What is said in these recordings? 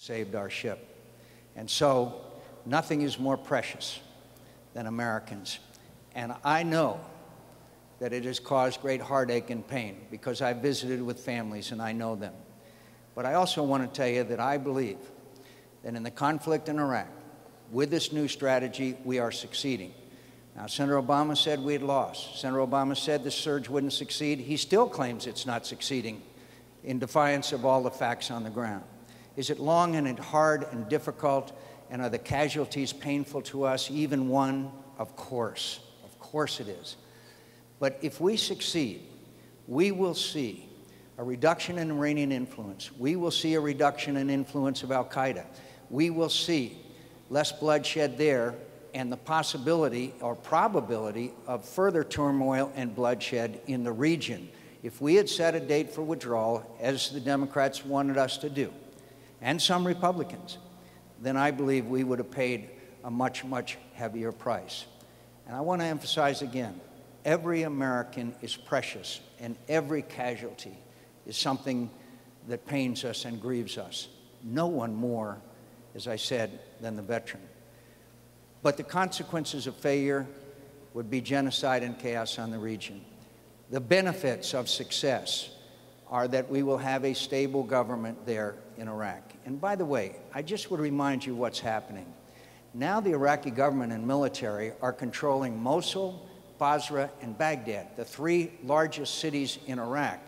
saved our ship. And so, nothing is more precious than Americans. And I know that it has caused great heartache and pain because I've visited with families and I know them. But I also want to tell you that I believe that in the conflict in Iraq, with this new strategy, we are succeeding. Now, Senator Obama said we had lost. Senator Obama said the surge wouldn't succeed. He still claims it's not succeeding in defiance of all the facts on the ground. Is it long and hard and difficult? And are the casualties painful to us? Even one? Of course. Of course it is. But if we succeed, we will see a reduction in Iranian influence. We will see a reduction in influence of Al Qaeda. We will see less bloodshed there and the possibility or probability of further turmoil and bloodshed in the region. If we had set a date for withdrawal, as the Democrats wanted us to do, and some Republicans, then I believe we would have paid a much, much heavier price. And I want to emphasize again every American is precious, and every casualty is something that pains us and grieves us. No one more, as I said, than the veteran. But the consequences of failure would be genocide and chaos on the region. The benefits of success are that we will have a stable government there in Iraq. And by the way, I just would remind you what's happening. Now the Iraqi government and military are controlling Mosul, Basra, and Baghdad, the three largest cities in Iraq.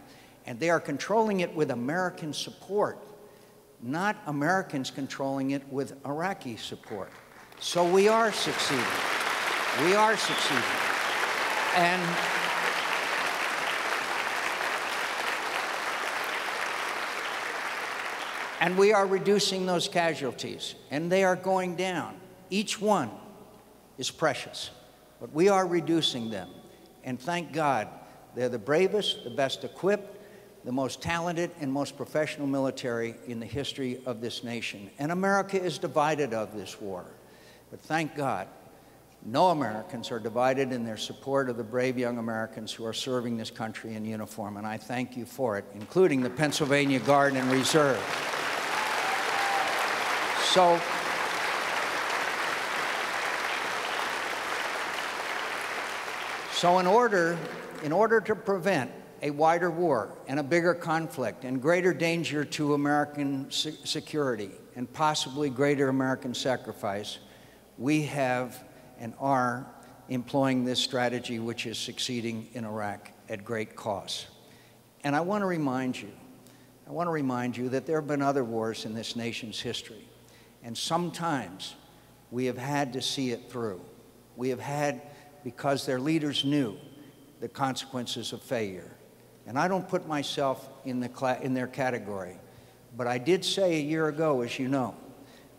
And they are controlling it with American support, not Americans controlling it with Iraqi support. So we are succeeding. We are succeeding. And And we are reducing those casualties, and they are going down. Each one is precious, but we are reducing them. And thank God, they're the bravest, the best equipped, the most talented, and most professional military in the history of this nation. And America is divided of this war. But thank God, no Americans are divided in their support of the brave young Americans who are serving this country in uniform, and I thank you for it, including the Pennsylvania Guard and Reserve. So, so in order, in order to prevent a wider war and a bigger conflict and greater danger to American se security and possibly greater American sacrifice, we have and are employing this strategy which is succeeding in Iraq at great cost. And I want to remind you, I want to remind you that there have been other wars in this nation's history. And sometimes we have had to see it through. We have had, because their leaders knew the consequences of failure. And I don't put myself in, the in their category, but I did say a year ago, as you know,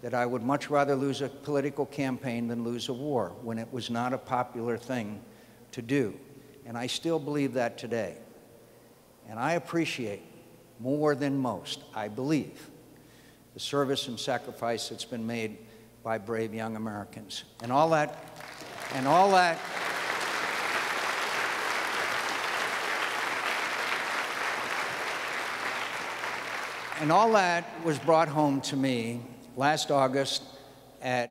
that I would much rather lose a political campaign than lose a war when it was not a popular thing to do. And I still believe that today. And I appreciate more than most, I believe, the service and sacrifice that's been made by brave young Americans. And all that, and all that, and all that was brought home to me last August at